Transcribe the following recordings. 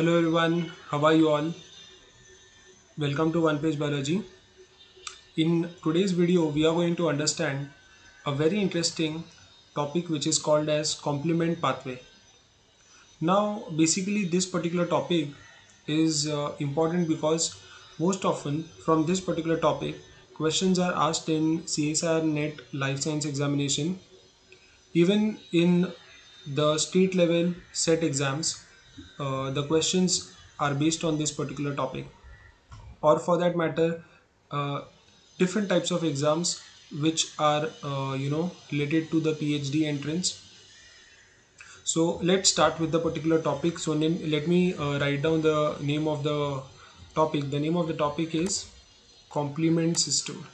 Hello everyone, how are you all? Welcome to One Page Biology. In today's video, we are going to understand a very interesting topic which is called as complement pathway. Now, basically, this particular topic is uh, important because most often from this particular topic, questions are asked in CSIR NET Life Science examination, even in the state level set exams. Uh, the questions are based on this particular topic. Or for that matter uh, different types of exams which are uh, you know related to the phd entrance. So let's start with the particular topic. So name, let me uh, write down the name of the topic. The name of the topic is complement system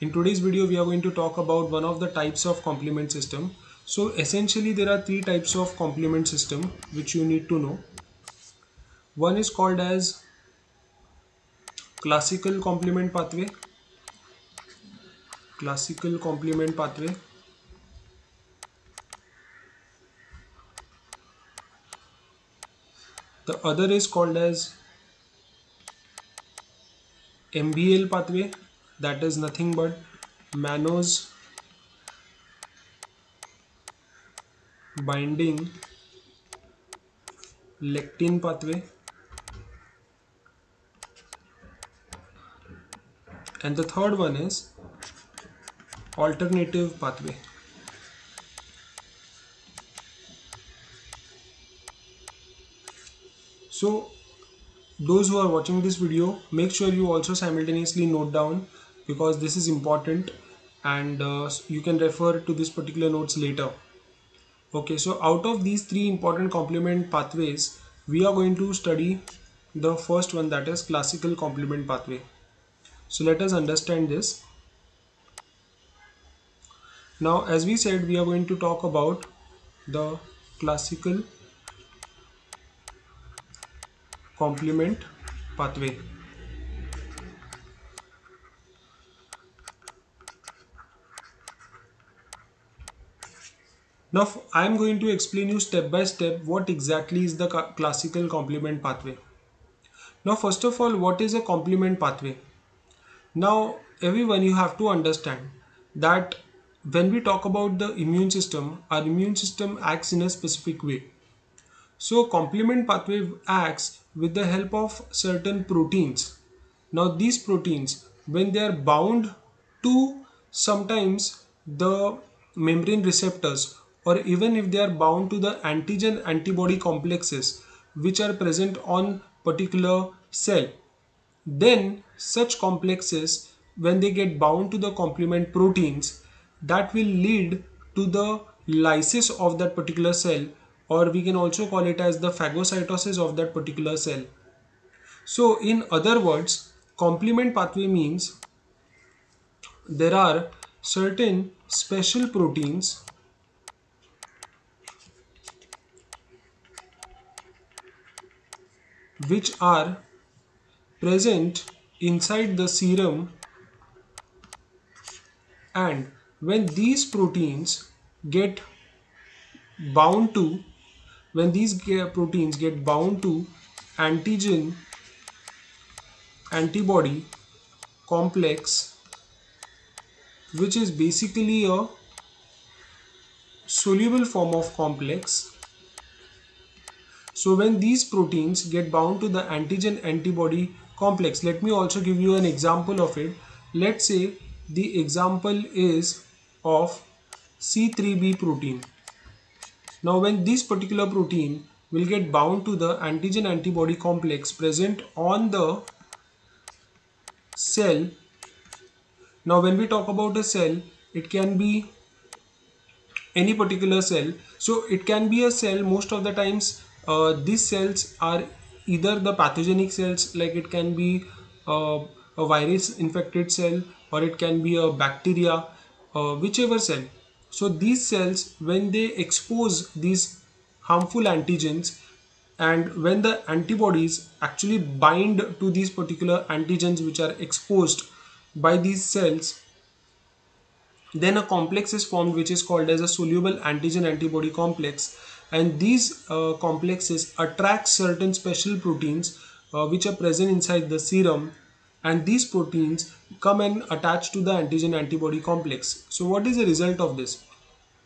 In today's video, we are going to talk about one of the types of complement system. So essentially there are three types of complement system which you need to know. One is called as classical complement pathway. Classical complement pathway. The other is called as MBL pathway that is nothing but mannose binding lectin pathway and the third one is alternative pathway. So those who are watching this video make sure you also simultaneously note down because this is important and uh, you can refer to this particular notes later. Okay so out of these three important complement pathways we are going to study the first one that is classical complement pathway. So let us understand this. Now as we said we are going to talk about the classical complement pathway Now I am going to explain you step by step what exactly is the classical complement pathway. Now first of all what is a complement pathway? Now everyone you have to understand that when we talk about the immune system our immune system acts in a specific way. So complement pathway acts with the help of certain proteins. Now these proteins when they are bound to sometimes the membrane receptors or even if they are bound to the antigen antibody complexes which are present on particular cell then such complexes when they get bound to the complement proteins that will lead to the lysis of that particular cell or we can also call it as the phagocytosis of that particular cell. So in other words complement pathway means there are certain special proteins which are present inside the serum. And when these proteins get bound to when these proteins get bound to antigen antibody complex which is basically a soluble form of complex so when these proteins get bound to the antigen antibody complex, let me also give you an example of it. Let's say the example is of C3b protein. Now when this particular protein will get bound to the antigen antibody complex present on the cell. Now when we talk about a cell, it can be any particular cell. So it can be a cell most of the times uh, these cells are either the pathogenic cells like it can be uh, a virus infected cell or it can be a bacteria uh, whichever cell. So these cells when they expose these harmful antigens and when the antibodies actually bind to these particular antigens which are exposed by these cells then a complex is formed which is called as a soluble antigen antibody complex and these uh, complexes attract certain special proteins uh, which are present inside the serum. And these proteins come and attach to the antigen antibody complex. So what is the result of this?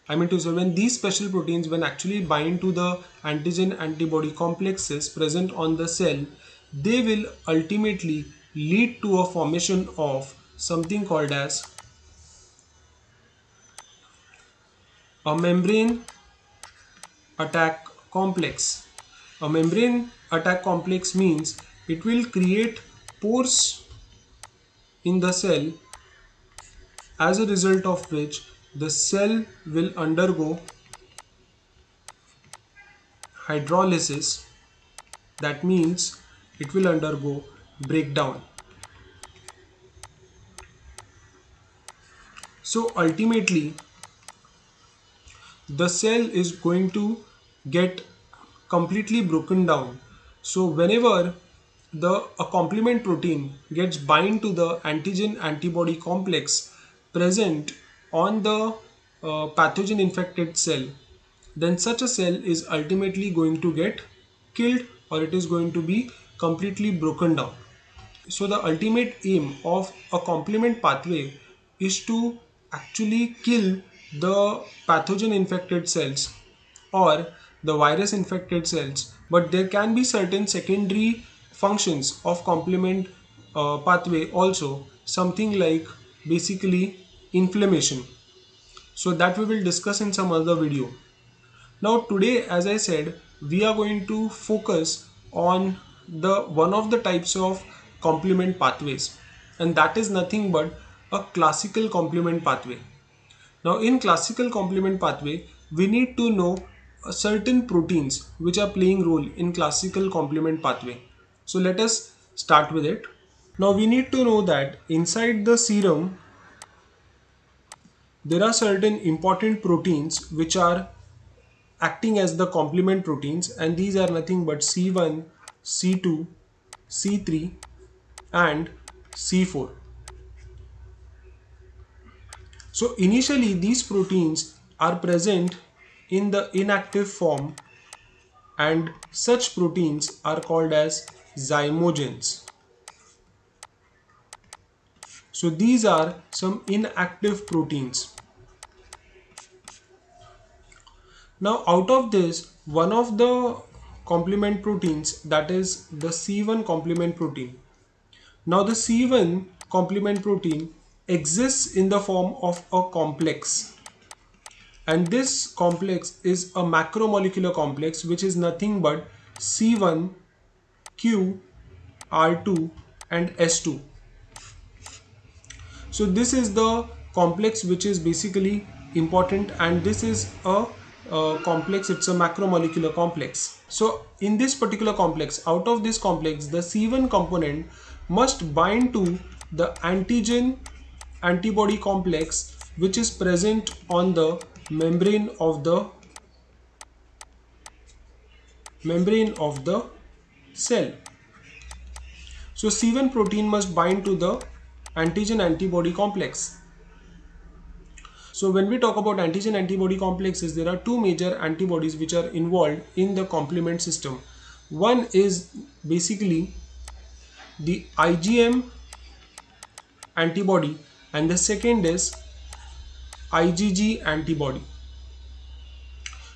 I mean to say when these special proteins when actually bind to the antigen antibody complexes present on the cell they will ultimately lead to a formation of something called as a membrane attack complex. A membrane attack complex means it will create pores in the cell as a result of which the cell will undergo hydrolysis that means it will undergo breakdown so ultimately the cell is going to get completely broken down. So whenever the a complement protein gets bind to the antigen antibody complex present on the uh, pathogen infected cell then such a cell is ultimately going to get killed or it is going to be completely broken down. So the ultimate aim of a complement pathway is to actually kill the pathogen infected cells or the virus infected cells but there can be certain secondary functions of complement uh, pathway also something like basically inflammation. So that we will discuss in some other video. Now today as i said we are going to focus on the one of the types of complement pathways and that is nothing but a classical complement pathway now in classical complement pathway, we need to know uh, certain proteins which are playing role in classical complement pathway. So let us start with it. Now we need to know that inside the serum there are certain important proteins which are acting as the complement proteins and these are nothing but C1, C2, C3 and C4. So initially these proteins are present in the inactive form and such proteins are called as zymogens. So these are some inactive proteins. Now out of this one of the complement proteins that is the C1 complement protein. Now the C1 complement protein exists in the form of a complex and this complex is a macromolecular complex which is nothing but C1, Q, R2 and S2. So this is the complex which is basically important and this is a, complex it's a macromolecular complex. So in this particular complex out of this complex the C1 component must bind to the antigen antibody complex which is present on the membrane of the membrane of the cell. So C1 protein must bind to the antigen antibody complex. So when we talk about antigen antibody complexes, there are two major antibodies which are involved in the complement system. One is basically the IgM antibody and the second is IgG antibody.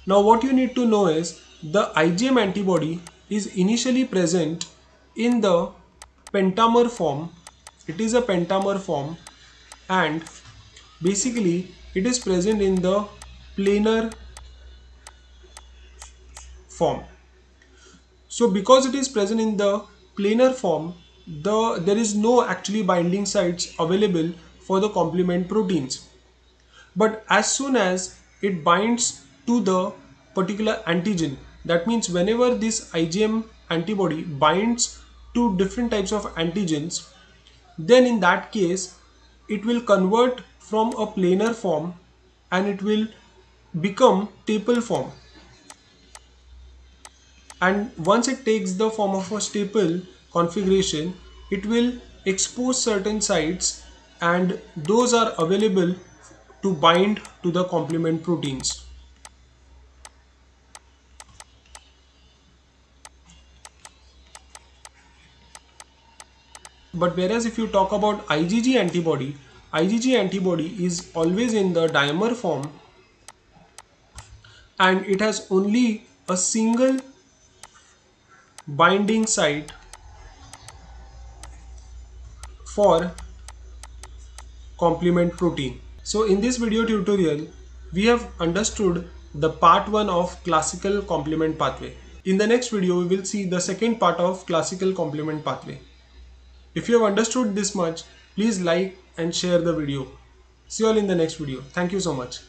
Now what you need to know is the IgM antibody is initially present in the pentamer form. It is a pentamer form and basically it is present in the planar form. So because it is present in the planar form, the there is no actually binding sites available for the complement proteins. But as soon as it binds to the particular antigen, that means whenever this IgM antibody binds to different types of antigens, then in that case, it will convert from a planar form and it will become staple form. and once it takes the form of a staple configuration it will expose certain sites and those are available to bind to the complement proteins. But whereas if you talk about IgG antibody, IgG antibody is always in the dimer form and it has only a single binding site for complement protein. So in this video tutorial, we have understood the part 1 of classical complement pathway. In the next video, we will see the second part of classical complement pathway. If you have understood this much, please like and share the video. See you all in the next video. Thank you so much.